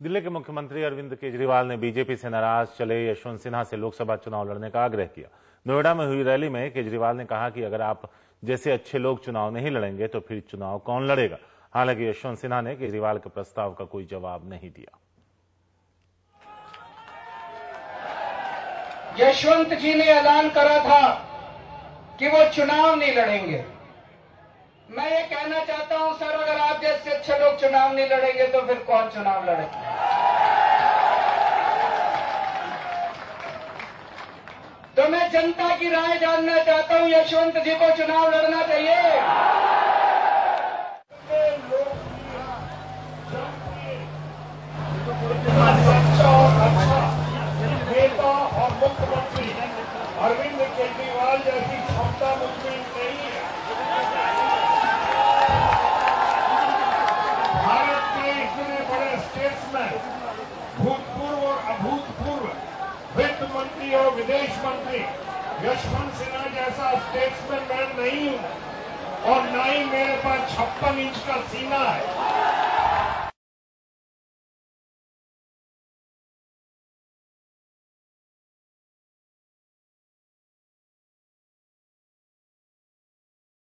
दिल्ली के मुख्यमंत्री अरविंद केजरीवाल ने बीजेपी से नाराज़ चले यशवंत सिन्हा से लोकसभा चुनाव लड़ने का आग्रह किया। नोएडा में हुई रैली में केजरीवाल ने कहा कि अगर आप जैसे अच्छे लोग चुनाव नहीं लड़ेंगे तो फिर चुनाव कौन लड़ेगा? हालाँकि यशवंत सिन्हा ने केजरीवाल के प्रस्ताव का कोई जवाब नहीं दिया। यशवंत जी ने ऐलान करा था कि वो चुनाव नहीं लड़ेंगे। मैं ये कहना चाहता हूँ, सर, अगर आप जैसे अच्छे लोग चुनाव नहीं लड़ेंगे तो फिर कौन चुनाव लड़ेगा? तो मैं जनता की राय जानना चाहता हूँ, यशवंत जी को चुनाव लड़ना चाहिए। अच्छा और अच्छा नेता और मुख्यमंत्री अरविंद केजरीवाल जैसी क्षमता मुझमें नहीं है भारत के इतने बड़े स्टेट्समैन भूतपूर्व और अभूतपूर्व वित्त मंत्री और विदेश मंत्री यशवंत सिन्हा जैसा स्टेट्समैन मैं नहीं हूँ और ना ही मेरे पास छप्पन इंच का सीना है।